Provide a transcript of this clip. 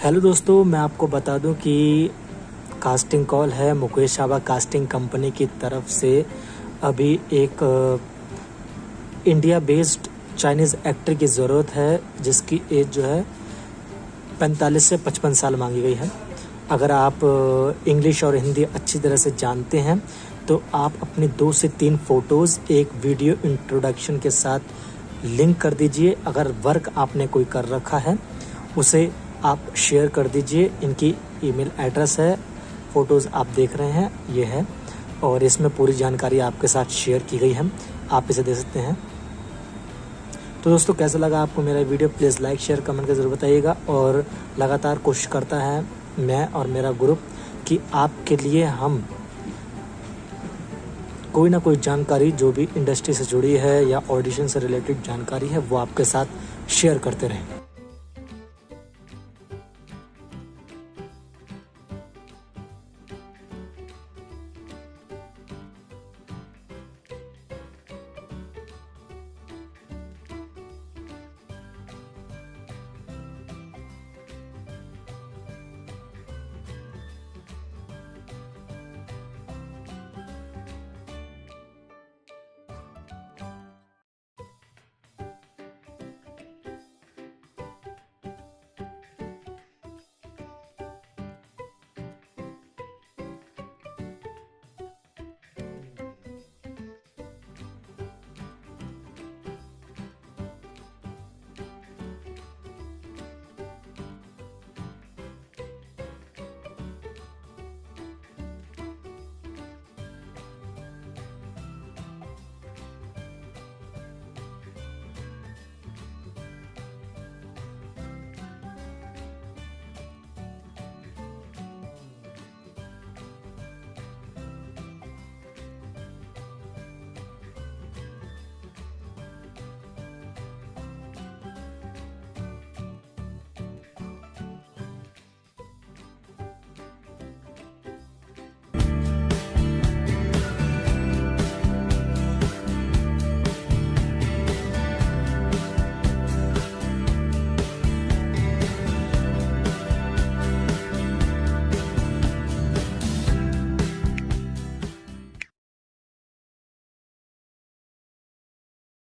Hello दोस्तों, मैं आपको बता दूँ कि कास्टिंग कॉल है मुकेश शाबा कास्टिंग कंपनी की तरफ़ से। अभी एक इंडिया बेस्ड चाइनीज़ एक्टर की ज़रूरत है, जिसकी एज जो है 45 से 55 साल मांगी गई है। अगर आप इंग्लिश और हिंदी अच्छी तरह से जानते हैं तो आप अपनी दो से तीन फ़ोटोज़ एक वीडियो इंट्रोडक्शन के साथ लिंक कर दीजिए। अगर वर्क आपने कोई कर रखा है, उसे आप शेयर कर दीजिए। इनकी ईमेल एड्रेस है। फ़ोटोज़ आप देख रहे हैं। ये है। और इसमें पूरी जानकारी आपके साथ शेयर की गई है। आप इसे दे सकते हैं। तो दोस्तों, कैसा लगा आपको मेरा video please like share comment कर ज़रूर बताइएगा। और लगातार कोशिश करता है मैं और मेरा ग्रुप कि आपके लिए हम कोई ना कोई जानकारी, जो भी इंडस्ट्री से जुड़ी है या ऑडिशन से रिलेटेड जानकारी है, वो आपके साथ शेयर करते रहें।